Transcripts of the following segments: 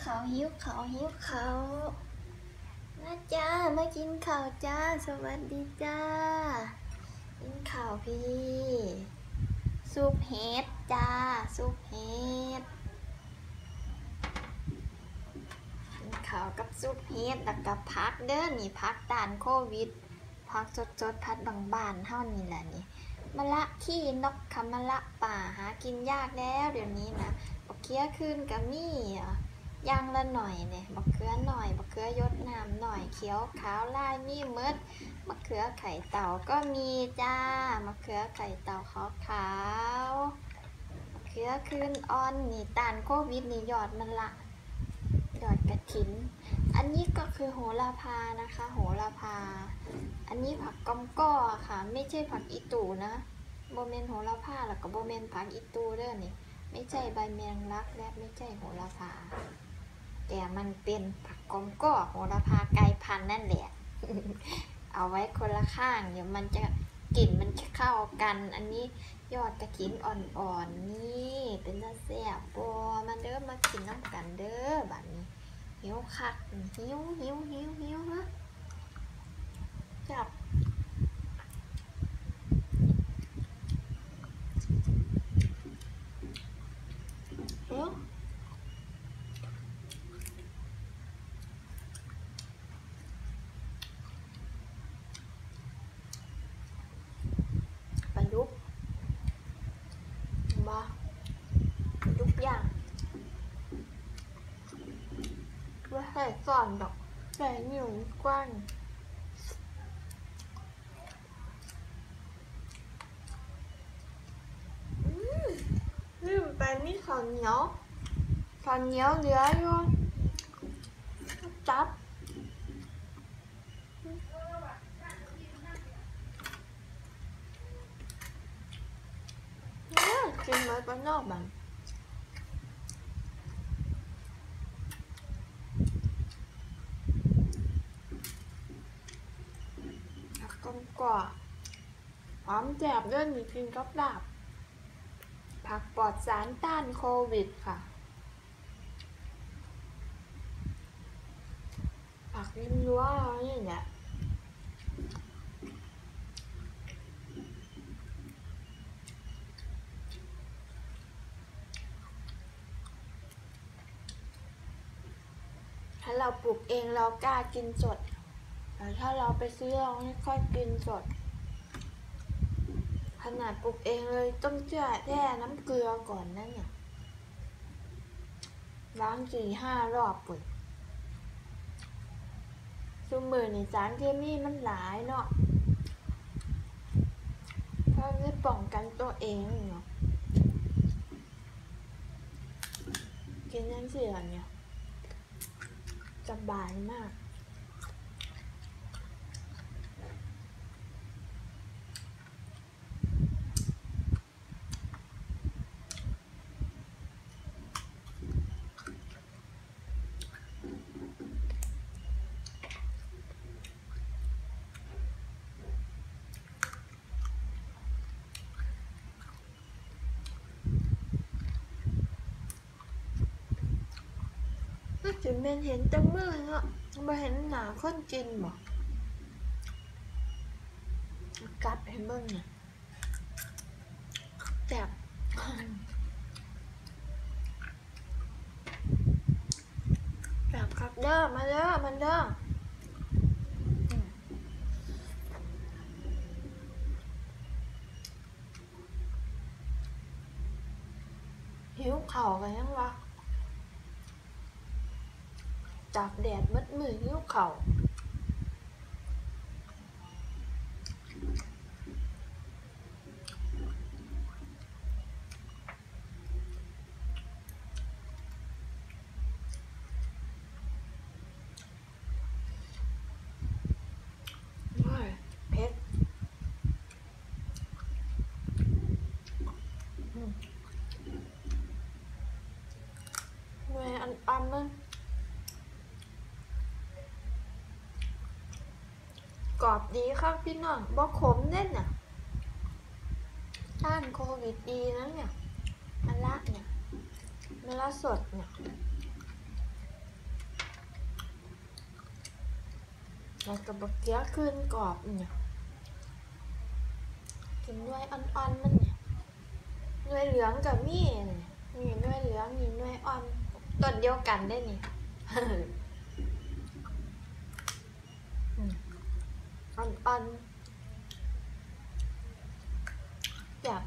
เขาวหิวเขาวหิวเขาวมาจ้ามากินข้าวจ้า สวัสดีจ้า กินข้าวพี่ ซุปเห็ดจ้า ซุปเห็ด กินข้าวกับซุปเห็ดแล้วกับพักเด้อนี่พักตานโควิด พักสดๆพัดบางๆเท่านี้แหละนี่มะละขี้นกคำมะละป่าหากินยากแล้วเดี๋ยวนี้นะบักเคี้ยขึ้นกับมี่อะ ย่างละหน่อยเนี่ยบักเขือหน่อยบักเขือยดน้ำหน่อยเขียวขาวลายมีเมดมะเขือไข่เต่าก็มีจ้ามะเขือไข่เต่าขาวขาวมะเขือขึ้นอ่อนนี่ตานโควิดนี่ยอดมันละยอดกระถิน อันนี้ก็คือโหระพานะคะ โหระพา อันนี้ผักกอมก้อค่ะ ไม่ใช่ผักอีตูนะโบเมนโหระพาแล้วก็โบเมนผักอีตูเด้อนี่ไม่ใช่ใบแมงลักและไม่ใช่โหระพา แต่มันเป็นผักกอมก้อโหระพาไกลพันนั่นแหละ เอาไว้คนละข้าง เดี๋ยวมันจะกลิ่นมันจะเข้ากัน อันนี้ยอดกระถินอ่อนๆนี่เป็นตาแซ่บบัมาเด้อมากินน้ำกันเด้อแบบนี้หิวคักหิวหิวหิวหิวฮะจับเอ้าประยุกต์มาประยุกต์อย่างว่า ใส่ก่อนดอกใส่หนึ่งกว้างลืมไปมีข้าวเหนียวข้าวเหนียวเหลืออยู่จับเนี่ยกินไว้บ้านนอกมันผักกลมกว่าหอม แจบเรื่องมีกินกับลาบ ผักปลอดสารต้านโควิดค่ะ ผักริมรั้วเราเนี่ยแหละถ้าเราปลูกเองเรากล้ากินสดแต่ถ้าเราไปซื้อเราไม่ค่อยกินสด นาดปลูกเองเลยต้องแช่แช่น้ำเกลือก่อนนั่นเนี่ยล้างสี่ห้ารอบปุ๋ยซุมือนี่สารเคมีมันหลายเนาะเพื่อจะป้องกันตัวเองเนาะกินยังเสียเนี่ยสบายมาก จะเป็นเห็นแตังมือเนาะมาเห็นหนาคนกินบ่กัดให้เบิ่งเนี่ยแจ็บแจ็บครับเด้อมาเด้อมาเด้อหิวเข่ากันยังวะ จากแดดมัดมือหิ้วเข่า กรอบดีครับพี่น้องบอกขมเน่นน่ะต้านโควิดดีนะเนี่ยมะละเนี่ยมะละสดเนี่ยแล้วกับักเกี้ยคืนกรอบเนี่ยกินด้วยอ่อนๆมันเนี่ยด้วยเหลืองกับมี่เนี่ยนี่ด้วยเหลืองนี่น้วยอ่อนต้นเดียวกันได้นี่ อ่อนๆอยาก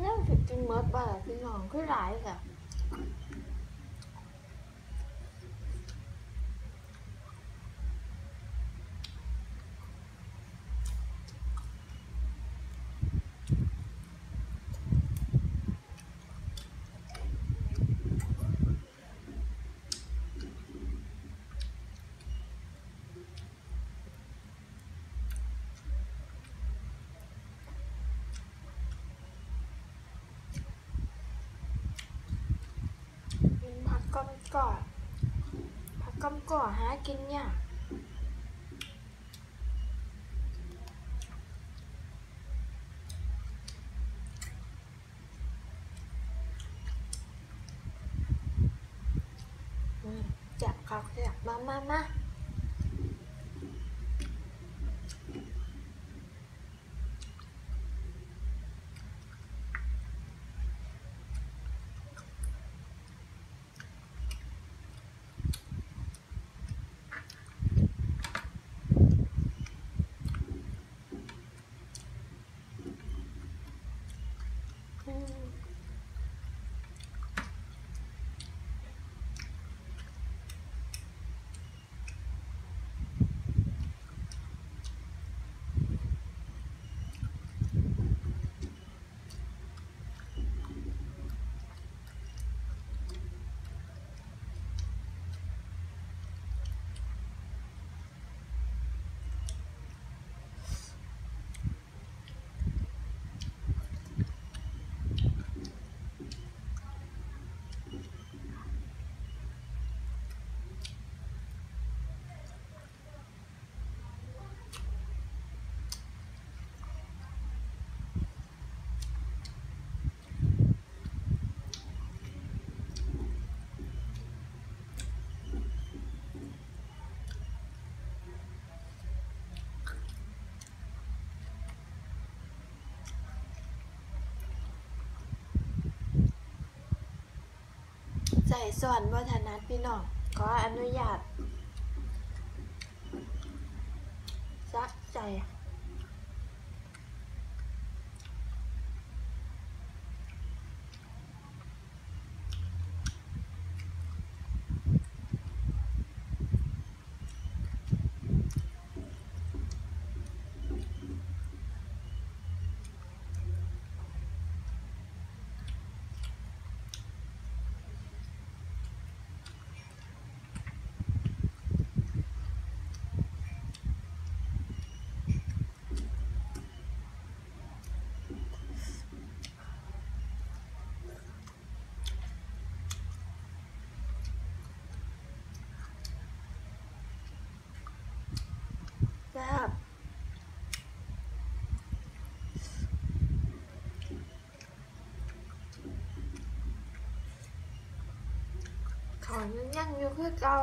แล้วสิกินเมดบ่ล่ะพี่น้องคือหลายค่ะ กินผักก้อมก่อผักก้อมก่อหากินยากอืมจับเขาจับมามามาอืม ใส่ส่วนวัฒนัดพี่น้อง ขออนุญาตซักใจแซ่บ ขอยังยังอยู่คือเก่า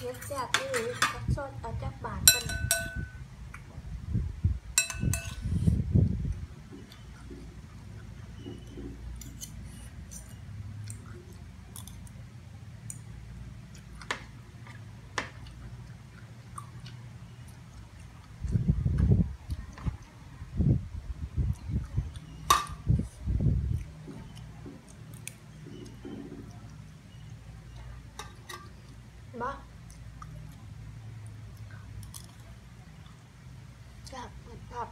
อ ดแซ่บที่หรือพักสดเอาจากบาทกัน มาจับจับ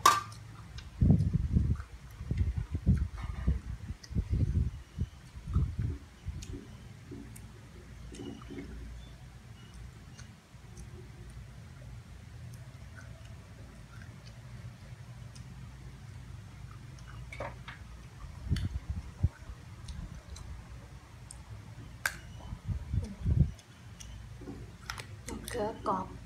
มะเ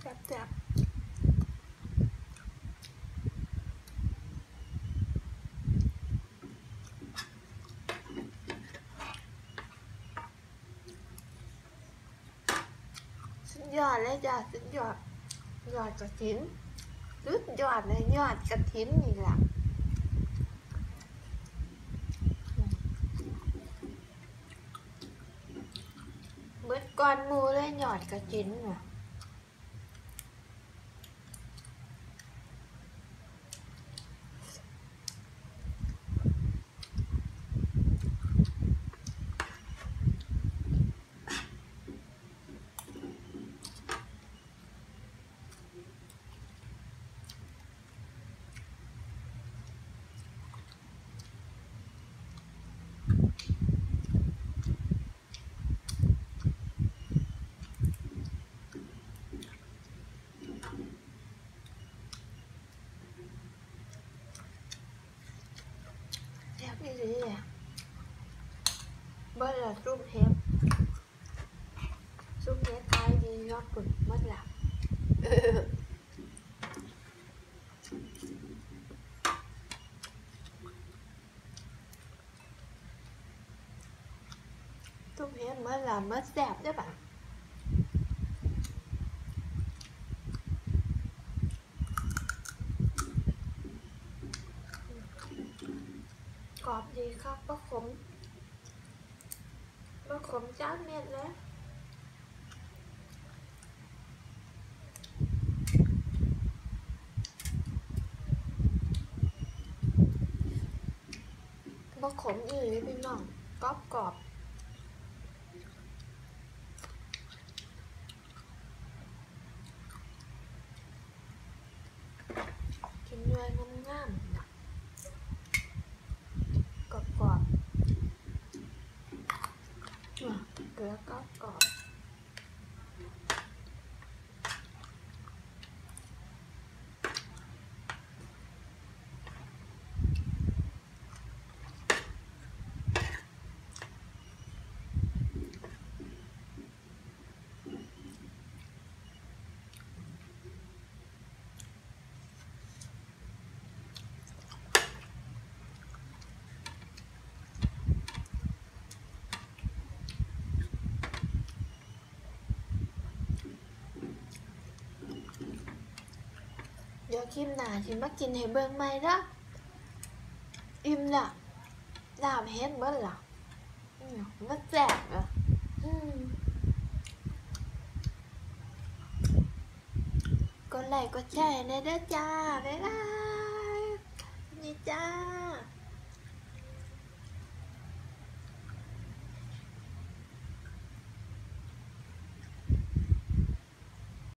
แซ่บแซ่บสุด ยอดเลยจ้ะสุดยอด ยอดกระถินสุดยอดเลยยอดกระถินนี่แหละเบิดก้อนมูเลยยอดกระถินน่ะ แซ่บอีหลีอะ เบิดละซุปเห็ดซุปเห็ดขายดี ขมจ้าเม็ดแล้วบะขมอีหรือพี่น้องกรอบกรอบ giờ kim nà thì mắc chín thì bên may đó. Im lặng. Làm hết mất lọc. Mất giảm rồi. Con này có trẻ này đó cha bye bye như cha.